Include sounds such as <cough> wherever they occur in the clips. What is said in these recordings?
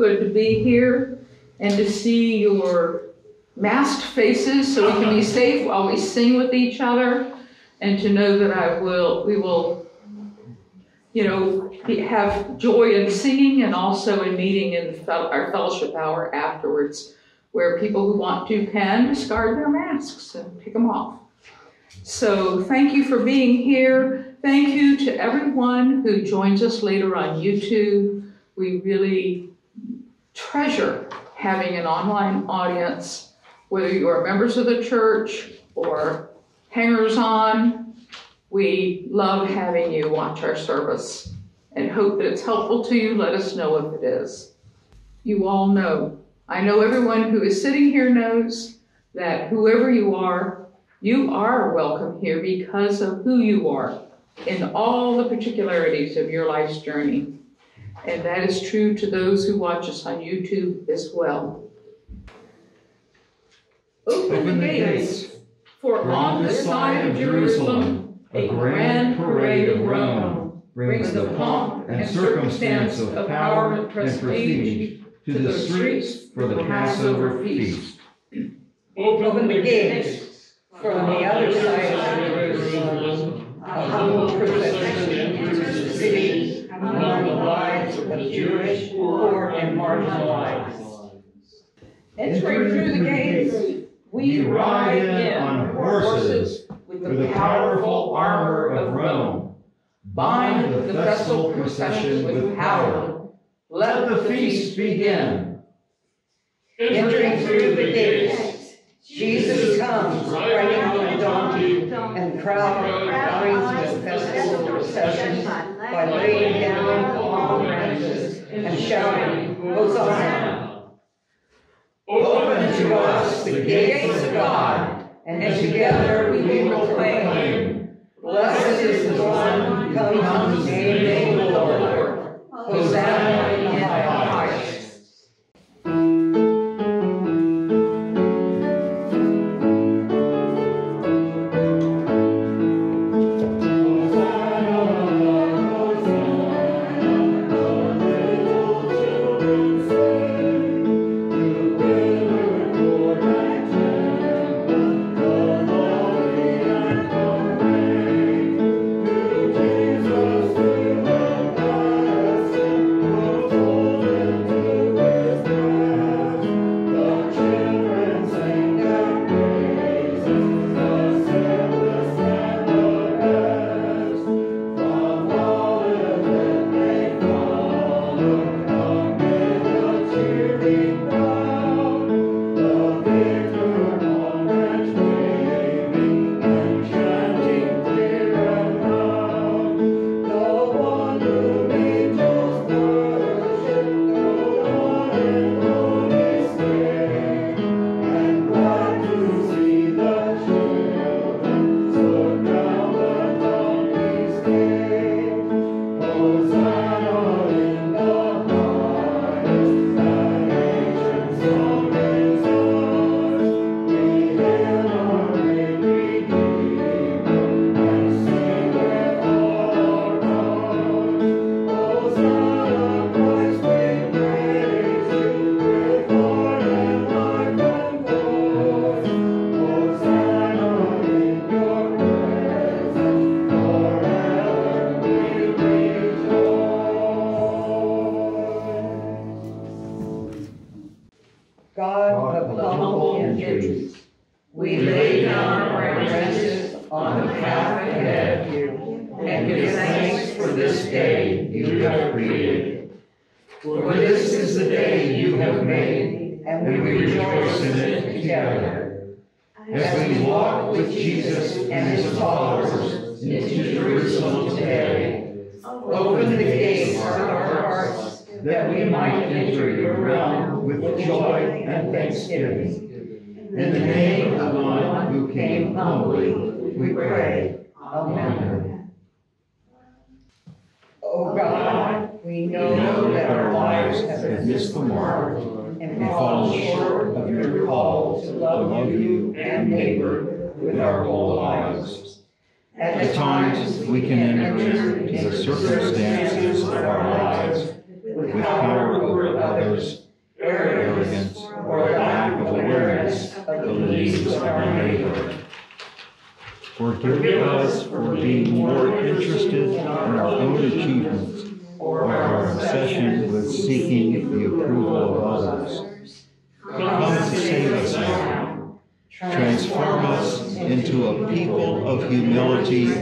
good to be here and to see your masked faces so we can be safe while we sing with each other and to know that I will, we will, you know, have joy in singing and also in meeting in our fellowship hour afterwards where people who want to can discard their masks and take them off. So thank you for being here. Thank you to everyone who joins us later on YouTube. We really treasure having an online audience, whether you are members of the church or hangers on. We love having you watch our service and hope that it's helpful to you. Let us know if it is. You all know, I know everyone who is sitting here knows that whoever you are, you are welcome here because of who you are in all the particularities of your life's journey. And that is true to those who watch us on YouTube as well. Open the gates, for on the side of Jerusalem, a grand parade of Rome brings the pomp and circumstance of power and prestige to the streets for the Passover feast. Open the gates from the other side of Jerusalem. A humble procession enters the city among the lives of the Jewish poor and marginalized. Entering through the gates, we ride in on horses with the powerful armor of Rome. Bind the festal procession with power. Let the feast begin. Entering through the gates, Jesus comes riding on a donkey, and crowd brings the festival procession by laying down palm branches and shouting, Hosanna! Open to us the gates of God, and together we will proclaim, Blessed is the one who comes in the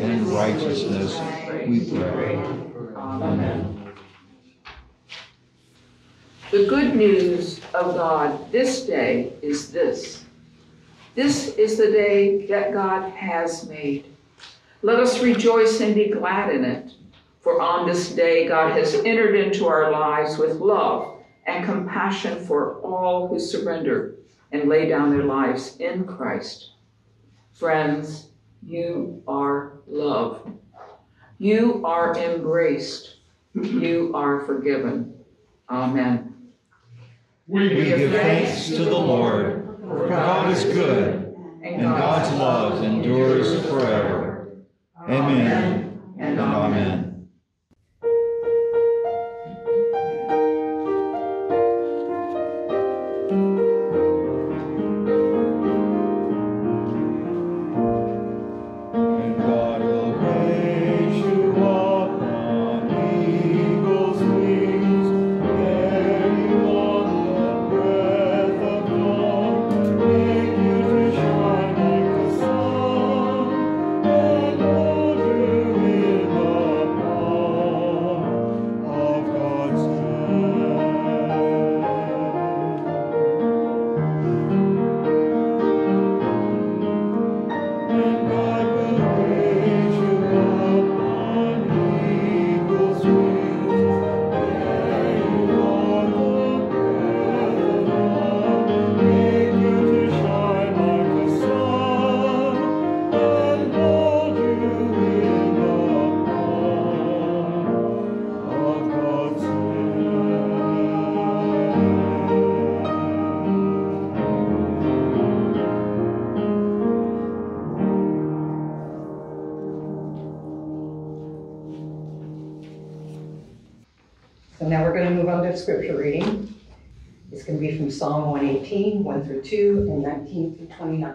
and righteousness, we pray. Amen. The good news of God this day is this. This is the day that God has made. Let us rejoice and be glad in it. For on this day, God has entered into our lives with love and compassion for all who surrender and lay down their lives in Christ. Friends, you are loved. You are embraced. You are forgiven. Amen. We give thanks to the Lord, for God is good, and God's love endures forever. Amen and amen. Scripture reading. It's going to be from Psalm 118, 1 through 2, and 19 through 29.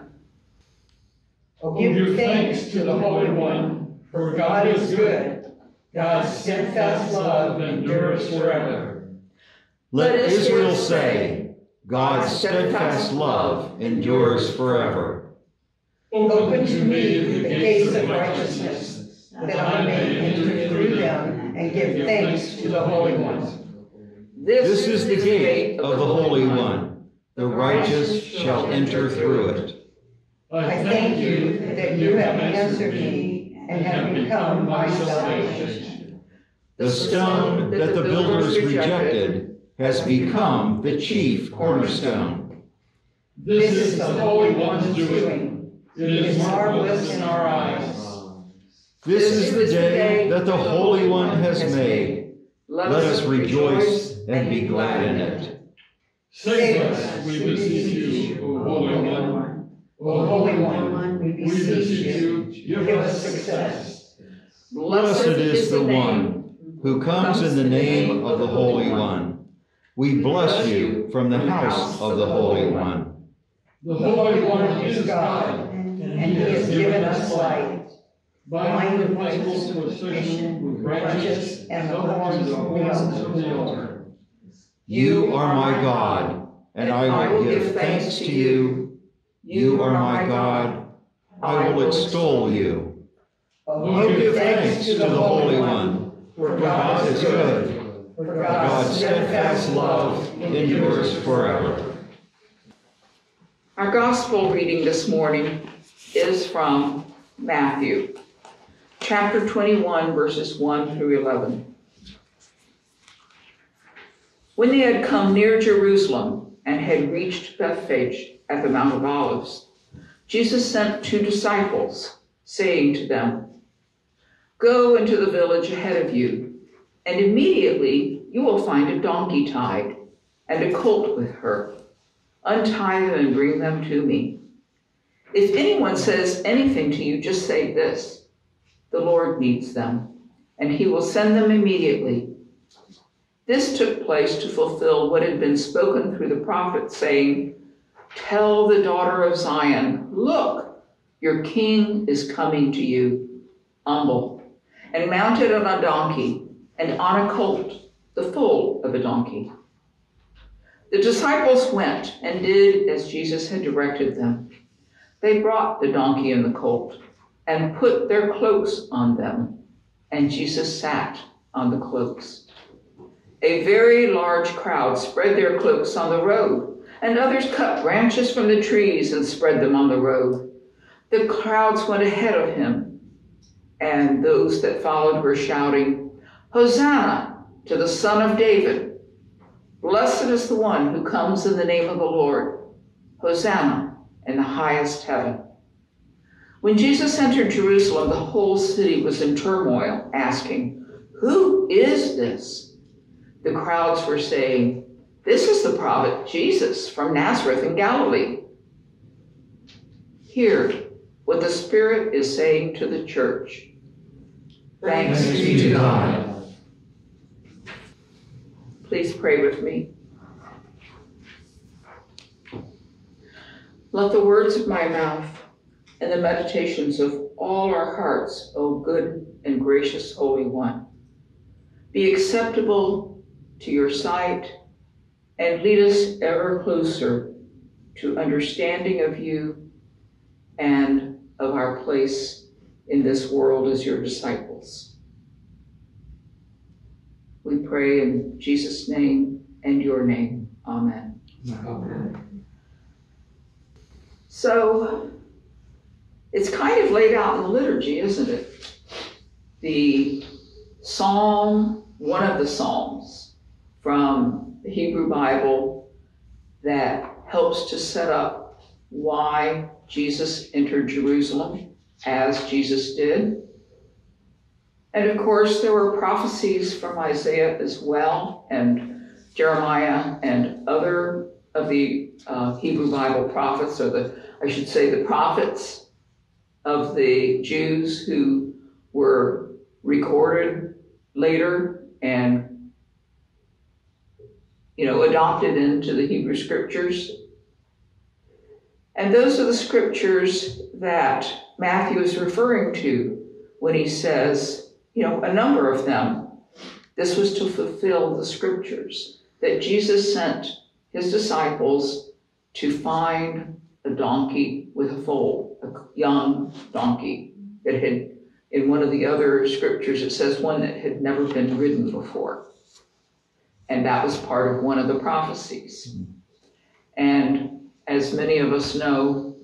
Oh, give thanks to the Holy One, for God is good. God's steadfast love endures forever. Let Israel say, God's steadfast love endures forever. Open to me the gates of righteousness, that I may enter through them and give thanks to the Holy One. This is the gate of the Holy One. The righteous shall enter through it. I thank you that you have answered me and have become my salvation. The stone that the builders rejected has become the chief cornerstone. This is the Holy One's doing. It is marvelous in our eyes. This is the day that the Holy One has made. Let us rejoice and be glad in it. Save us, we beseech you, O Holy One. O Holy One, we beseech you, give us success. Blessed is the one who comes in the name of the Holy One. We bless you from the house of the Holy One. The Holy One is God, and he has given us light. Bind the faithful to a with branches and the horns of the altar. You are my God, and I will give thanks to you. You are my God, I will extol you. Oh, give thanks to the Holy One, for God is good. For God's steadfast love endures forever. Our gospel reading this morning is from Matthew, chapter 21, verses 1 through 11. When they had come near Jerusalem and had reached Bethphage at the Mount of Olives, Jesus sent two disciples, saying to them, Go into the village ahead of you, and immediately you will find a donkey tied and a colt with her. Untie them and bring them to me. If anyone says anything to you, just say this The Lord needs them, and he will send them immediately. This took place to fulfill what had been spoken through the prophet, saying, Tell the daughter of Zion, look, your king is coming to you, humble, and mounted on a donkey, and on a colt, the foal of a donkey. The disciples went and did as Jesus had directed them. They brought the donkey and the colt and put their cloaks on them, and Jesus sat on the cloaks. A very large crowd spread their cloaks on the road, and others cut branches from the trees and spread them on the road. The crowds went ahead of him, and those that followed were shouting, Hosanna to the Son of David! Blessed is the one who comes in the name of the Lord. Hosanna in the highest heaven. When Jesus entered Jerusalem, the whole city was in turmoil, asking, Who is this? The crowds were saying, This is the prophet Jesus from Nazareth in Galilee. Hear what the Spirit is saying to the church. Thanks be to God. Please pray with me. Let the words of my mouth and the meditations of all our hearts, O good and gracious Holy One, be acceptable to your sight and lead us ever closer to understanding of you and of our place in this world as your disciples. We pray in Jesus' name and your name. Amen. Amen. So it's kind of laid out in the liturgy, isn't it? The psalm, one of the psalms from the Hebrew Bible that helps to set up why Jesus entered Jerusalem as Jesus did. And of course, there were prophecies from Isaiah as well, and Jeremiah and other of the uh, Hebrew Bible prophets, or the, I should say, the prophets of the Jews who were recorded later and, you know, adopted into the Hebrew scriptures. And those are the scriptures that Matthew is referring to when he says, you know, a number of them. This was to fulfill the scriptures that Jesus sent his disciples to find a donkey with a foal, a young donkey that had, in one of the other scriptures, it says one that had never been ridden before. And that was part of one of the prophecies. And as many of us know,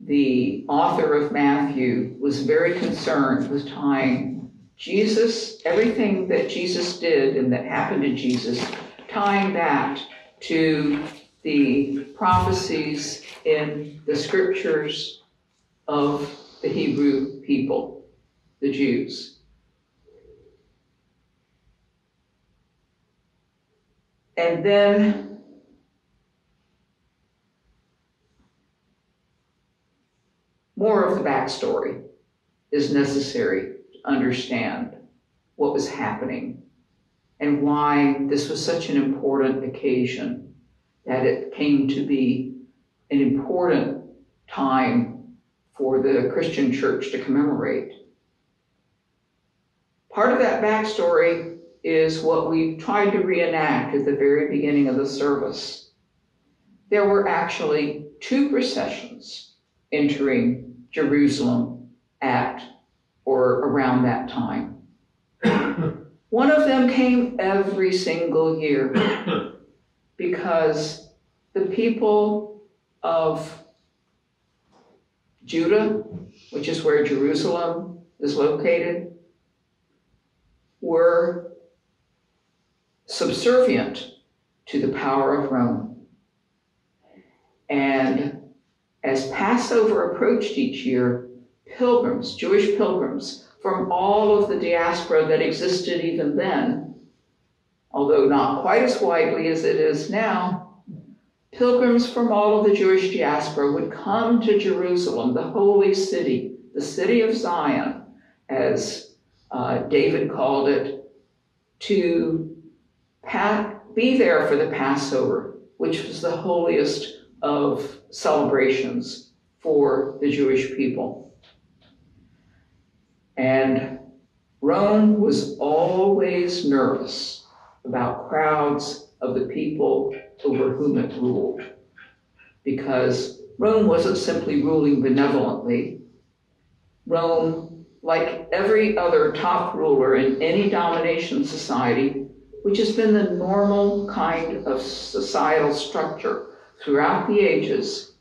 the author of Matthew was very concerned with tying Jesus, everything that Jesus did and that happened to Jesus, tying that to the prophecies in the scriptures of the Hebrew people, the Jews. And then more of the backstory is necessary to understand what was happening and why this was such an important occasion that it came to be an important time for the Christian church to commemorate. Part of that backstory is what we tried to reenact at the very beginning of the service. There were actually two processions entering Jerusalem at or around that time. <coughs> One of them came every single year <coughs> because the people of Judah, which is where Jerusalem is located, were subservient to the power of Rome. And as Passover approached each year, pilgrims, Jewish pilgrims from all of the diaspora that existed even then, although not quite as widely as it is now, pilgrims from all of the Jewish diaspora would come to Jerusalem, the holy city, the city of Zion, as uh, David called it, to be there for the Passover, which was the holiest of celebrations for the Jewish people. And Rome was always nervous about crowds of the people over whom it ruled, because Rome wasn't simply ruling benevolently. Rome, like every other top ruler in any domination society, which has been the normal kind of societal structure throughout the ages,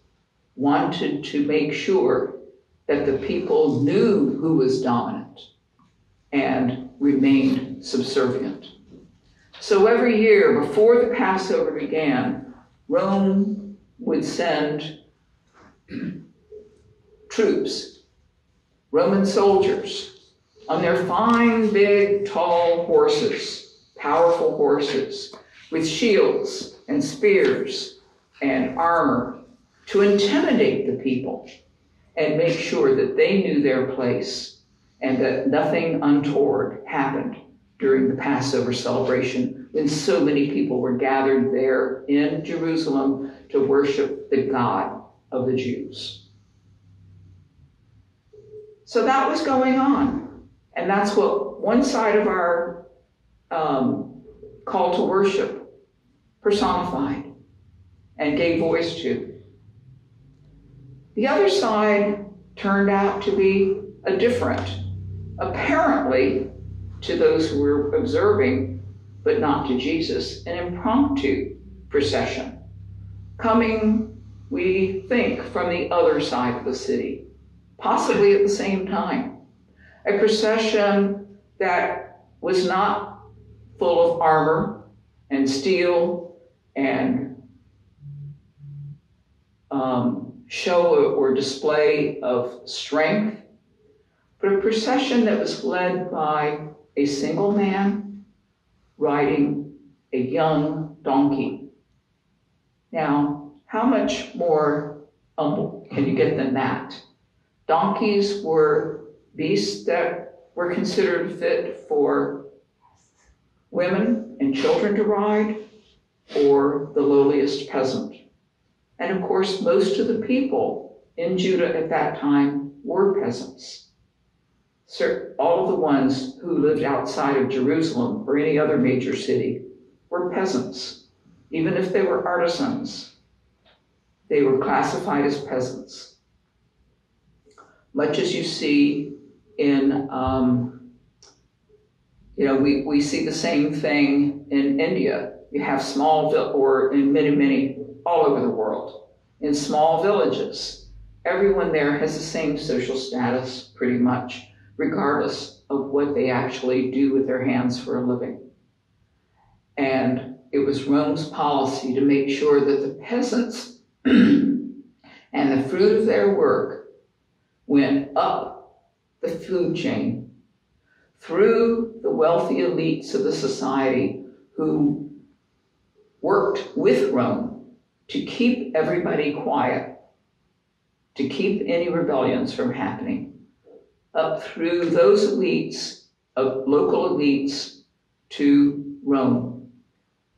wanted to make sure that the people knew who was dominant and remained subservient. So every year before the Passover began, Rome would send troops, Roman soldiers, on their fine, big, tall horses, powerful horses, with shields and spears and armor to intimidate the people and make sure that they knew their place and that nothing untoward happened during the Passover celebration when so many people were gathered there in Jerusalem to worship the God of the Jews. So that was going on. And that's what one side of our um, call to worship personified and gave voice to. The other side turned out to be a different, apparently, to those who were observing, but not to Jesus, an impromptu procession coming, we think, from the other side of the city, possibly at the same time. A procession that was not full of armor and steel and um, show or display of strength, but a procession that was led by a single man riding a young donkey. Now, how much more humble can you get than that? Donkeys were beasts that were considered fit for women and children to ride or the lowliest peasant. And of course, most of the people in Judah at that time were peasants. All of the ones who lived outside of Jerusalem or any other major city were peasants. Even if they were artisans, they were classified as peasants. Much as you see in, um, you know, we, we see the same thing in India. You have small, or in many, many, all over the world, in small villages. Everyone there has the same social status, pretty much regardless of what they actually do with their hands for a living. And it was Rome's policy to make sure that the peasants <clears throat> and the fruit of their work went up the food chain through the wealthy elites of the society who worked with Rome to keep everybody quiet, to keep any rebellions from happening up through those elites, of local elites, to Rome.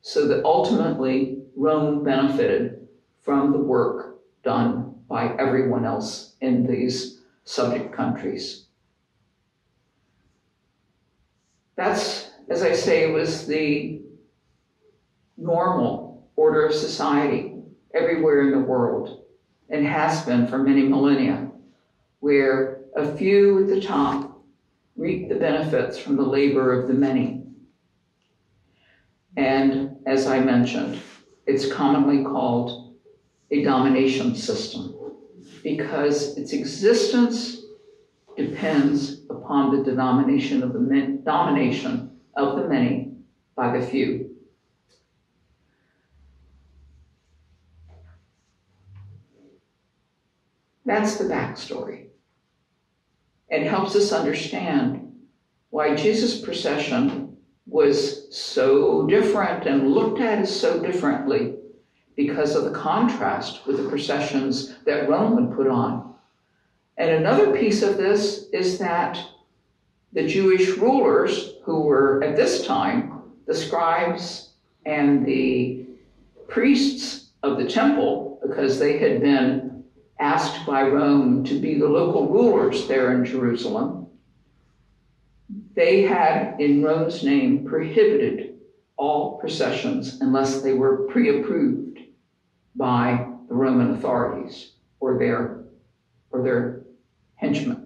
So that ultimately Rome benefited from the work done by everyone else in these subject countries. That's, as I say, was the normal order of society everywhere in the world and has been for many millennia, where a few at the top reap the benefits from the labor of the many. And as I mentioned, it's commonly called a domination system because its existence depends upon the denomination of the domination of the many by the few. That's the backstory It helps us understand why Jesus' procession was so different and looked at as so differently because of the contrast with the processions that Rome would put on. And another piece of this is that the Jewish rulers, who were at this time the scribes and the priests of the temple, because they had been asked by Rome to be the local rulers there in Jerusalem, they had, in Rome's name, prohibited all processions unless they were pre approved by the Roman authorities or their, or their henchmen.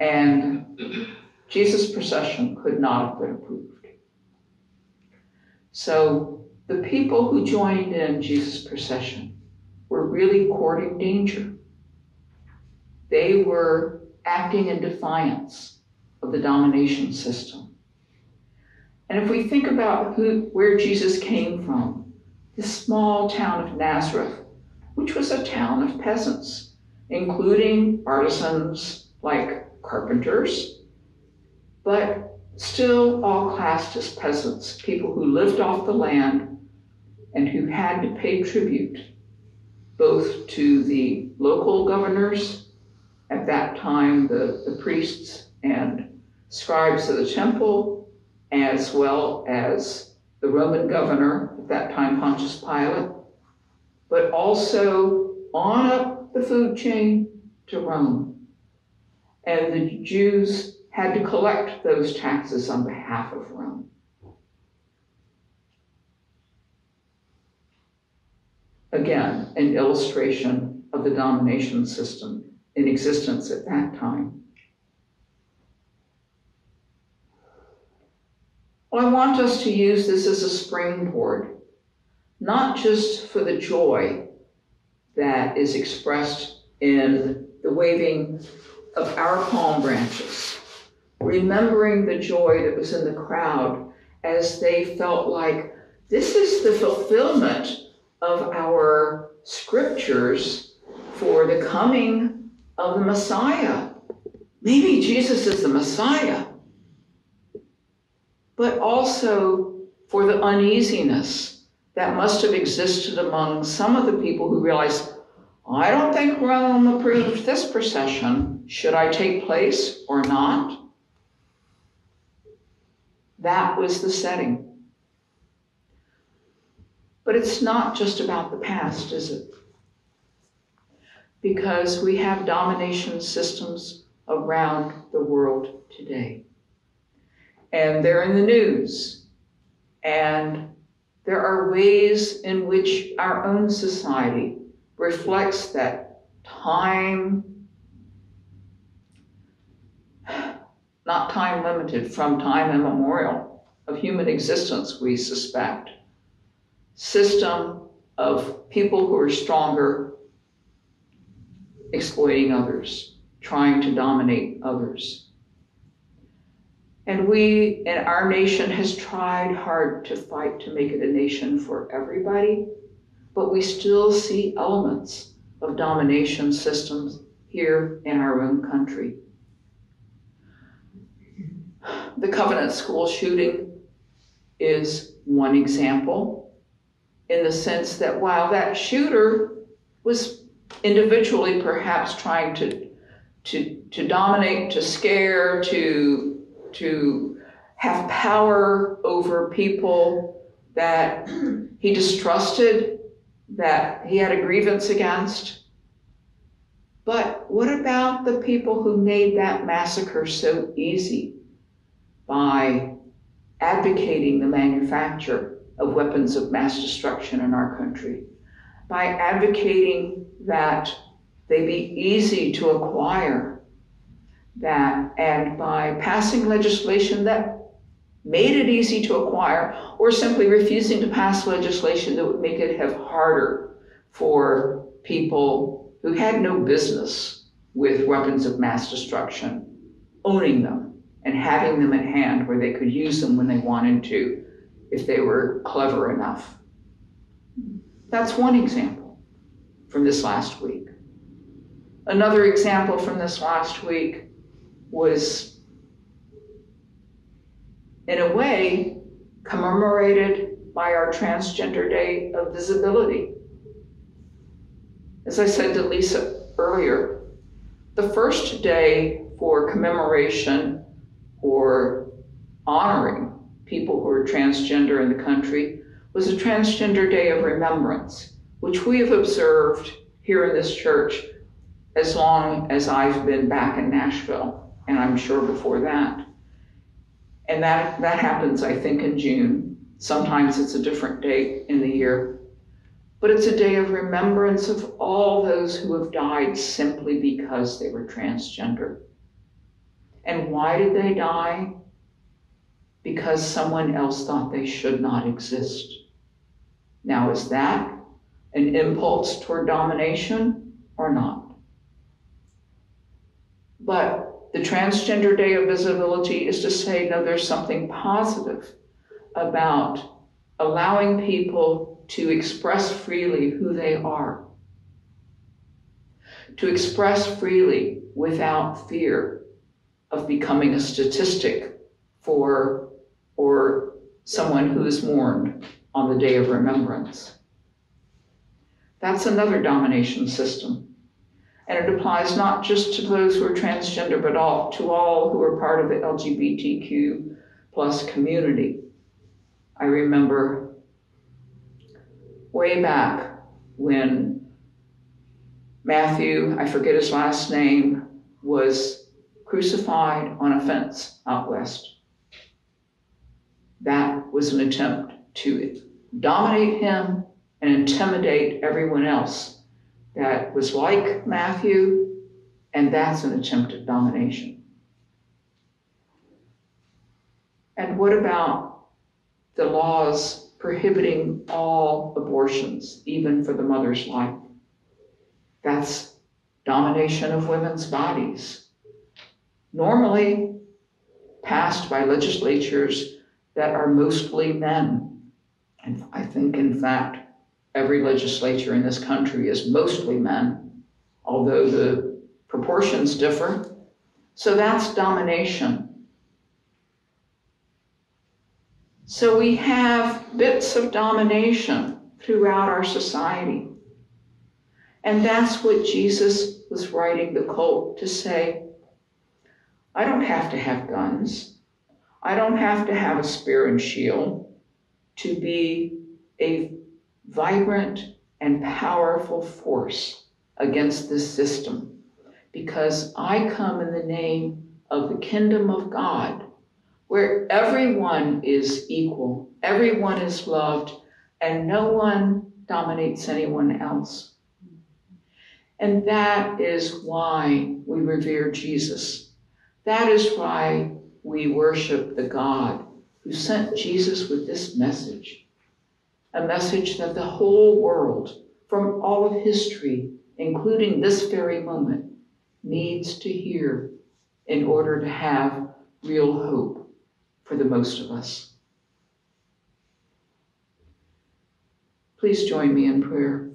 And Jesus' procession could not have been approved. So the people who joined in Jesus' procession were really courting danger. They were acting in defiance of the domination system. And if we think about who, where Jesus came from, this small town of Nazareth, which was a town of peasants, including artisans like carpenters, but still all classed as peasants, people who lived off the land and who had to pay tribute both to the local governors at that time, the, the priests and scribes of the temple, as well as the Roman governor, at that time Pontius Pilate, but also on up the food chain to Rome. And the Jews had to collect those taxes on behalf of Rome. Again, an illustration of the domination system in existence at that time. Well, I want us to use this as a springboard, not just for the joy that is expressed in the waving of our palm branches, remembering the joy that was in the crowd as they felt like this is the fulfillment of our scriptures for the coming of the Messiah. Maybe Jesus is the Messiah, but also for the uneasiness that must have existed among some of the people who realized, I don't think Rome approved this procession. Should I take place or not? That was the setting. But it's not just about the past, is it? Because we have domination systems around the world today. And they're in the news. And there are ways in which our own society reflects that time, not time limited, from time immemorial of human existence, we suspect, system of people who are stronger exploiting others, trying to dominate others. And we, and our nation has tried hard to fight to make it a nation for everybody, but we still see elements of domination systems here in our own country. The Covenant School shooting is one example in the sense that while that shooter was individually perhaps trying to, to, to dominate, to scare, to, to have power over people that he distrusted, that he had a grievance against. But what about the people who made that massacre so easy by advocating the manufacture of weapons of mass destruction in our country? By advocating that they be easy to acquire, that, and by passing legislation that made it easy to acquire, or simply refusing to pass legislation that would make it have harder for people who had no business with weapons of mass destruction, owning them and having them at hand where they could use them when they wanted to, if they were clever enough. That's one example from this last week. Another example from this last week was in a way, commemorated by our Transgender Day of Visibility. As I said to Lisa earlier, the first day for commemoration or honoring people who are transgender in the country was a Transgender Day of Remembrance, which we have observed here in this church as long as I've been back in Nashville, and I'm sure before that. And that, that happens, I think, in June. Sometimes it's a different date in the year. But it's a day of remembrance of all those who have died simply because they were transgender. And why did they die? Because someone else thought they should not exist. Now, is that an impulse toward domination or not? But the Transgender Day of Visibility is to say, no, there's something positive about allowing people to express freely who they are, to express freely without fear of becoming a statistic for or someone who is mourned on the day of remembrance. That's another domination system. And it applies not just to those who are transgender, but all, to all who are part of the LGBTQ plus community. I remember way back when Matthew, I forget his last name, was crucified on a fence out west. That was an attempt to dominate him and intimidate everyone else that was like Matthew, and that's an attempt at domination. And what about the laws prohibiting all abortions, even for the mother's life? That's domination of women's bodies. Normally passed by legislatures that are mostly men. And I think, in fact, every legislature in this country is mostly men, although the proportions differ. So that's domination. So we have bits of domination throughout our society. And that's what Jesus was writing the cult to say I don't have to have guns. I don't have to have a spear and shield to be a vibrant and powerful force against this system because I come in the name of the kingdom of God where everyone is equal, everyone is loved, and no one dominates anyone else. And that is why we revere Jesus. That is why we worship the God who sent Jesus with this message a message that the whole world, from all of history, including this very moment, needs to hear in order to have real hope for the most of us. Please join me in prayer.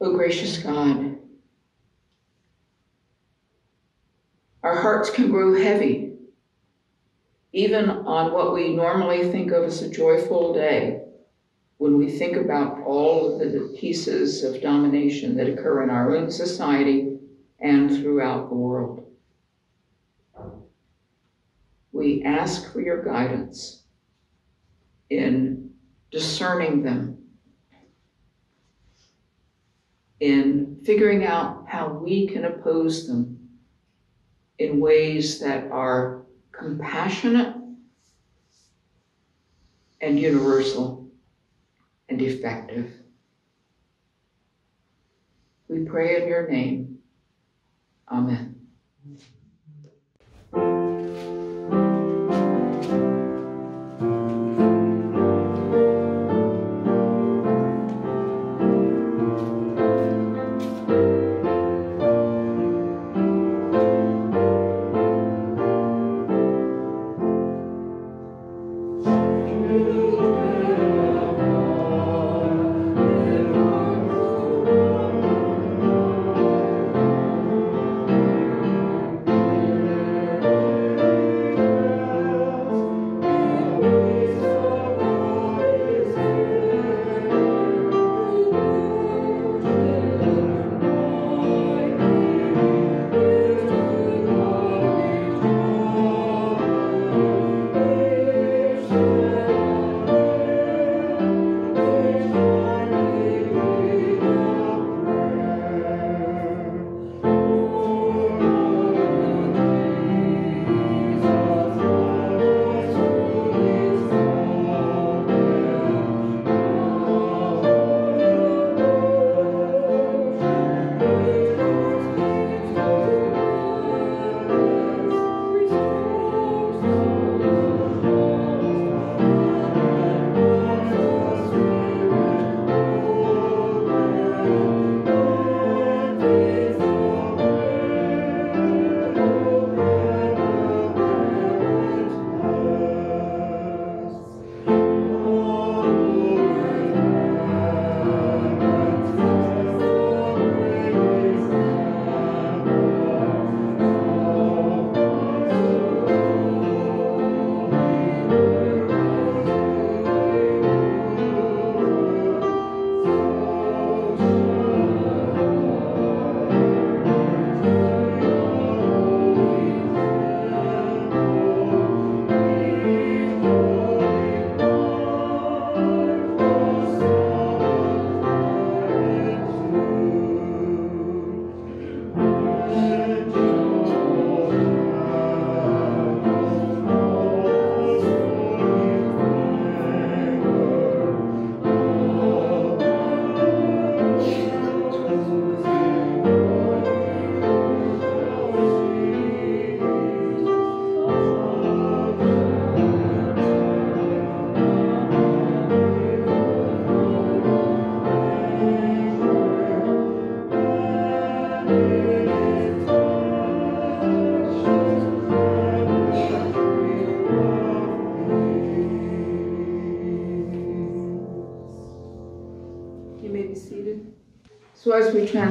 O oh, gracious God, our hearts can grow heavy even on what we normally think of as a joyful day, when we think about all of the pieces of domination that occur in our own society and throughout the world. We ask for your guidance in discerning them, in figuring out how we can oppose them in ways that are compassionate and universal and effective. We pray in your name. Amen.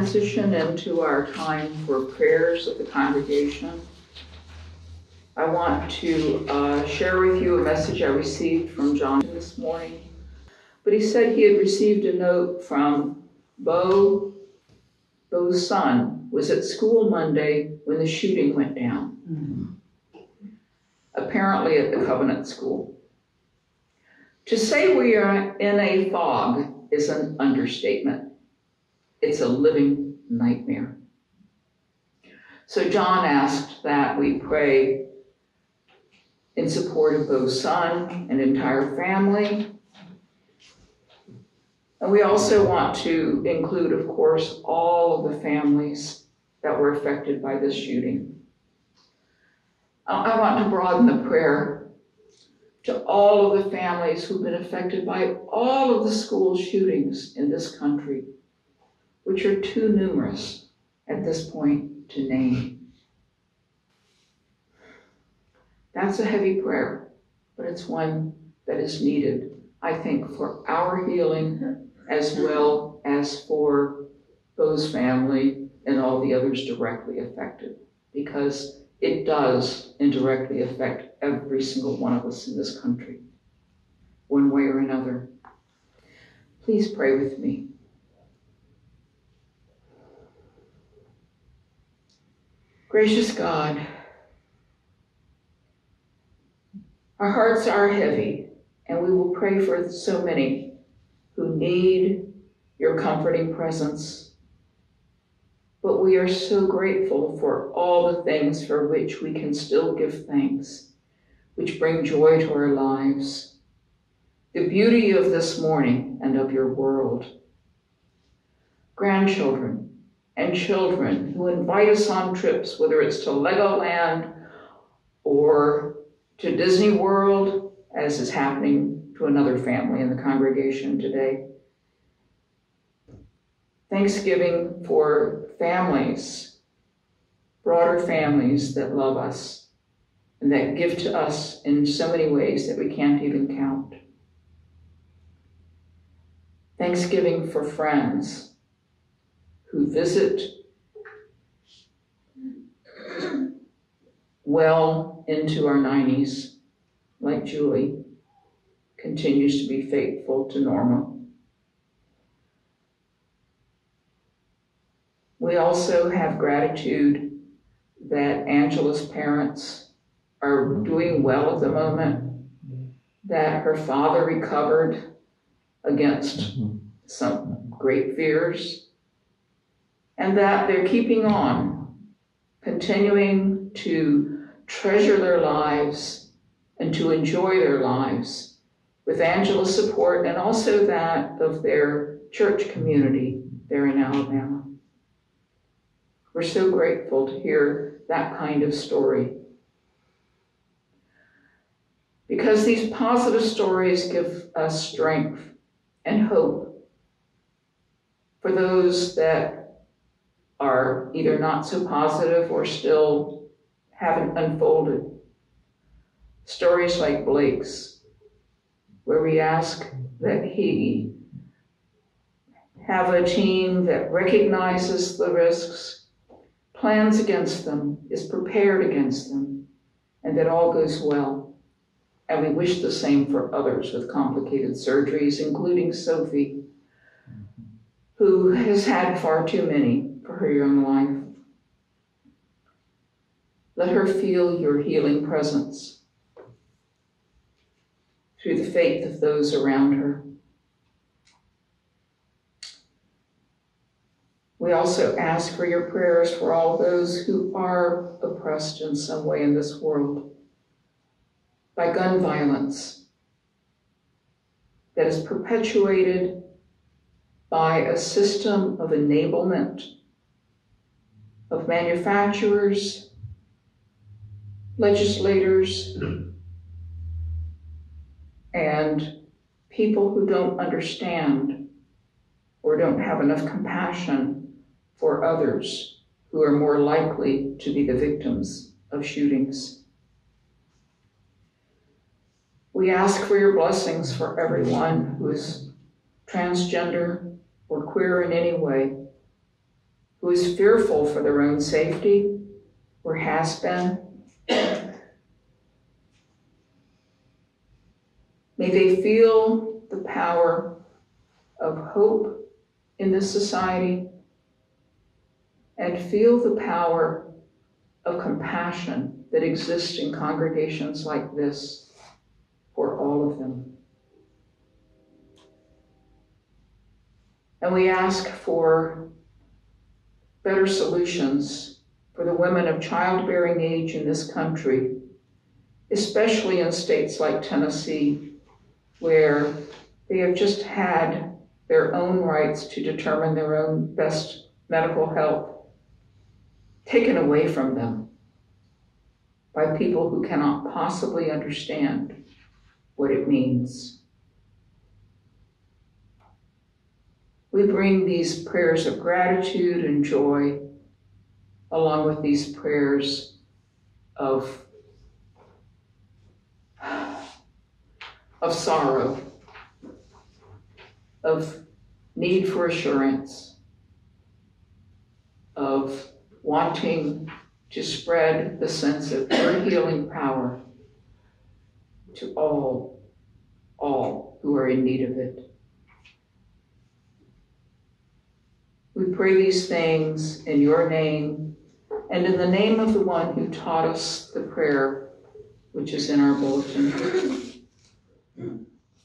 Transition into our time for prayers of the congregation, I want to uh, share with you a message I received from John this morning. But he said he had received a note from Bo. Bo's son was at school Monday when the shooting went down, apparently at the Covenant School. To say we are in a fog is an understatement. It's a living nightmare. So John asked that we pray in support of Bo's son and entire family. And we also want to include, of course, all of the families that were affected by this shooting. I want to broaden the prayer to all of the families who've been affected by all of the school shootings in this country, which are too numerous at this point to name. That's a heavy prayer, but it's one that is needed, I think, for our healing as well as for Bo's family and all the others directly affected, because it does indirectly affect every single one of us in this country, one way or another. Please pray with me. Gracious God, our hearts are heavy, and we will pray for so many who need your comforting presence. But we are so grateful for all the things for which we can still give thanks, which bring joy to our lives. The beauty of this morning and of your world. Grandchildren and children who invite us on trips, whether it's to Legoland or to Disney World, as is happening to another family in the congregation today. Thanksgiving for families, broader families that love us and that give to us in so many ways that we can't even count. Thanksgiving for friends who visit well into our 90s, like Julie, continues to be faithful to Norma. We also have gratitude that Angela's parents are doing well at the moment, that her father recovered against mm-hmm. some great fears, and that they're keeping on, continuing to treasure their lives and to enjoy their lives with Angela's support and also that of their church community there in Alabama. We're so grateful to hear that kind of story. Because these positive stories give us strength and hope for those that are either not so positive or still haven't unfolded. Stories like Blake's, where we ask that he have a team that recognizes the risks, plans against them, is prepared against them, and that all goes well. And we wish the same for others with complicated surgeries, including Sophie, who has had far too many for her young life. Let her feel your healing presence through the faith of those around her. We also ask for your prayers for all those who are oppressed in some way in this world by gun violence that is perpetuated by a system of enablement of manufacturers, legislators, and people who don't understand or don't have enough compassion for others who are more likely to be the victims of shootings. We ask for your blessings for everyone who is transgender or queer in any way, who is fearful for their own safety or has been. May they feel the power of hope in this society and feel the power of compassion that exists in congregations like this for all of them. And we ask for better solutions for the women of childbearing age in this country, especially in states like Tennessee, where they have just had their own rights to determine their own best medical health taken away from them by people who cannot possibly understand what it means. We bring these prayers of gratitude and joy along with these prayers of, of sorrow, of need for assurance, of wanting to spread the sense of your healing power to all, all who are in need of it. We pray these things in your name and in the name of the one who taught us the prayer which is in our bulletin.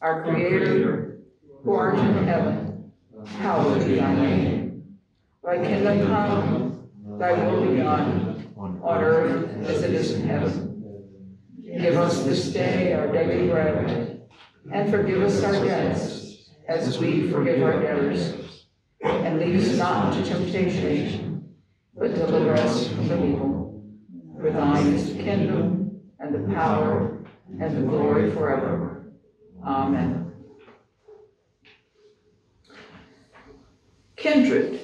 Our Creator, who art in heaven, hallowed be thy name. Thy kingdom come, thy will be done, on earth as it is in heaven. Give us this day our daily bread, and forgive us our debts, as we forgive our debtors. And lead us not into temptation, but deliver us from evil. For thine is the kingdom, and the power, and the glory forever. Amen. Kindred.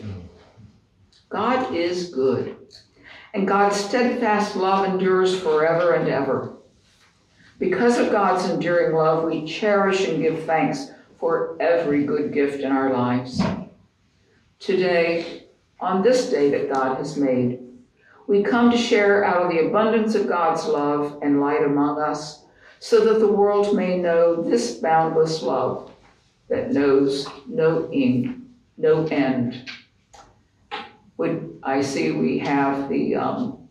God is good, and God's steadfast love endures forever and ever. Because of God's enduring love, we cherish and give thanks for every good gift in our lives. Today, on this day that God has made, we come to share out of the abundance of God's love and light among us so that the world may know this boundless love that knows no end, no end. Would I see we have the um,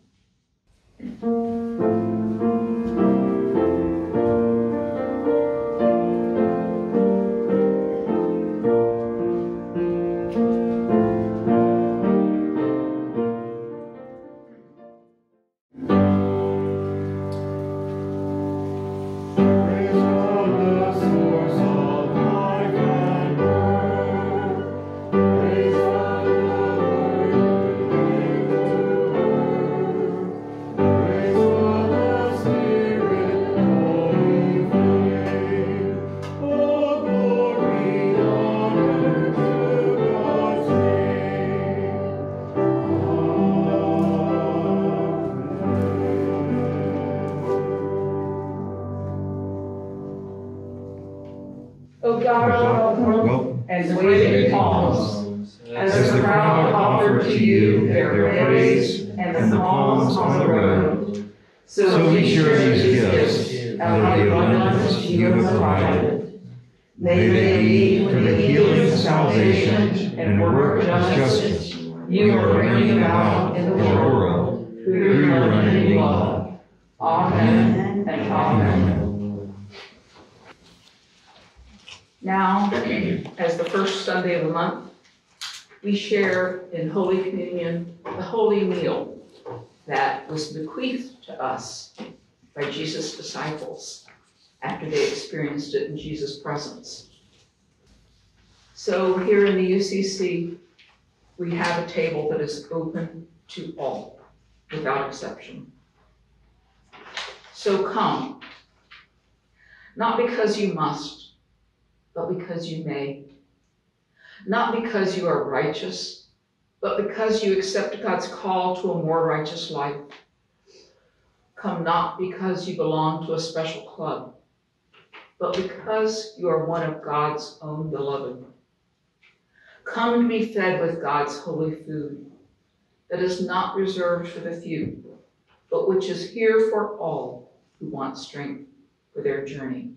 salvation, and work of justice you are bringing about in the world through your unending love. Amen and amen. Now, as the first Sunday of the month, we share in Holy Communion the holy meal that was bequeathed to us by Jesus' disciples after they experienced it in Jesus' presence. So here in the UCC, we have a table that is open to all, without exception. So come, not because you must, but because you may. Not because you are righteous, but because you accept God's call to a more righteous life. Come not because you belong to a special club, but because you are one of God's own beloved. Come to be fed with God's holy food, that is not reserved for the few, but which is here for all who want strength for their journey.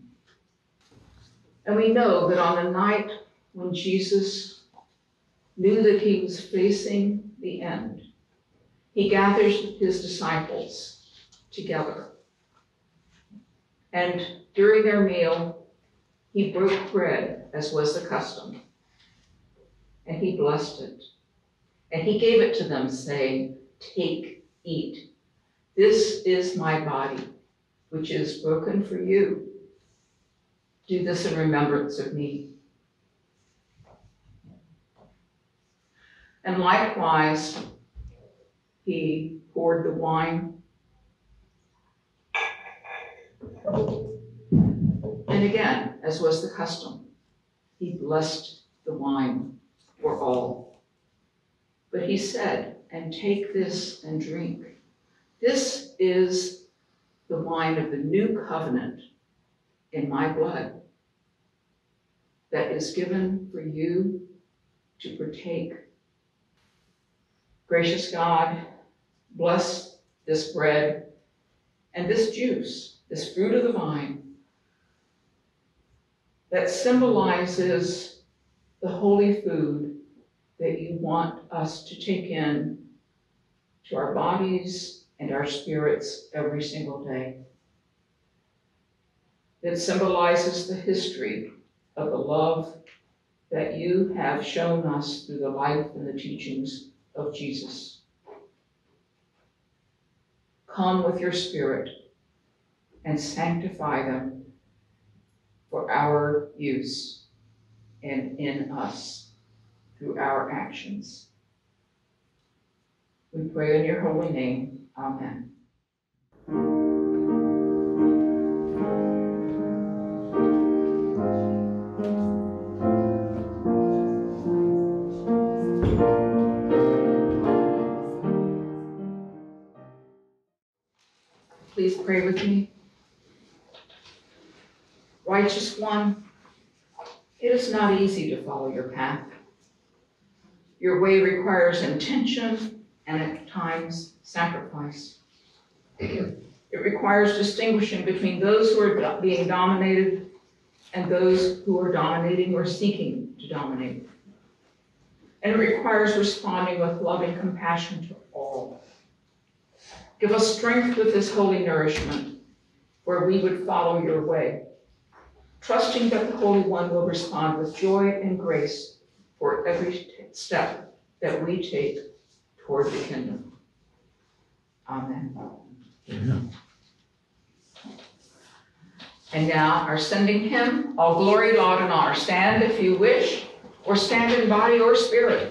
And we know that on the night when Jesus knew that he was facing the end, he gathers his disciples together. And during their meal, he broke bread, as was the custom, and he blessed it. And he gave it to them, saying, Take, eat. This is my body, which is broken for you. Do this in remembrance of me. And likewise, he poured the wine. And again, as was the custom, he blessed the wine for all. But he said, And take this and drink. This is the wine of the new covenant in my blood that is given for you to partake. Gracious God, bless this bread and this juice, this fruit of the vine that symbolizes the holy food that you want us to take in to our bodies and our spirits every single day. It symbolizes the history of the love that you have shown us through the life and the teachings of Jesus. Come with your Spirit and sanctify them for our use and in us through our actions. We pray in your holy name. Amen. Please pray with me. Righteous One, it is not easy to follow your path. Your way requires intention and at times sacrifice. It requires distinguishing between those who are being dominated and those who are dominating or seeking to dominate. And it requires responding with loving compassion to all. Give us strength with this holy nourishment where we would follow your way, trusting that the Holy One will respond with joy and grace for every step that we take toward the kingdom. Amen. Amen. And now our sending hymn, All Glory, Laud, and Honor. Stand if you wish, or stand in body or spirit.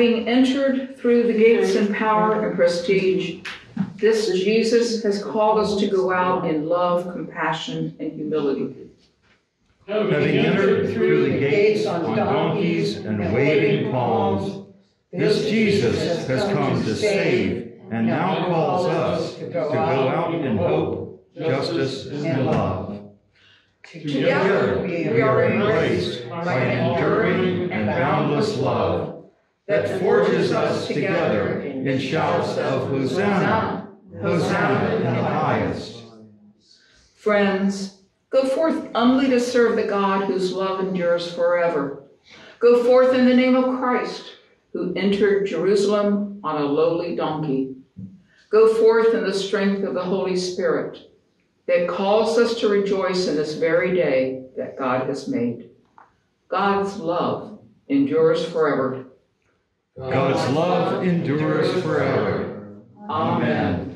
Having entered through the gates in power and prestige, this Jesus has called us to go out in love, compassion, and humility. Having entered through the gates on donkeys and waving palms, this Jesus has come to save and now calls us to go out in hope, justice, and love. Together, we are embraced by an enduring and boundless love that forges us together in shouts of Hosanna, Hosanna in the highest. Friends, go forth humbly to serve the God whose love endures forever. Go forth in the name of Christ, who entered Jerusalem on a lowly donkey. Go forth in the strength of the Holy Spirit that calls us to rejoice in this very day that God has made. God's love endures forever. God's love endures forever. Amen.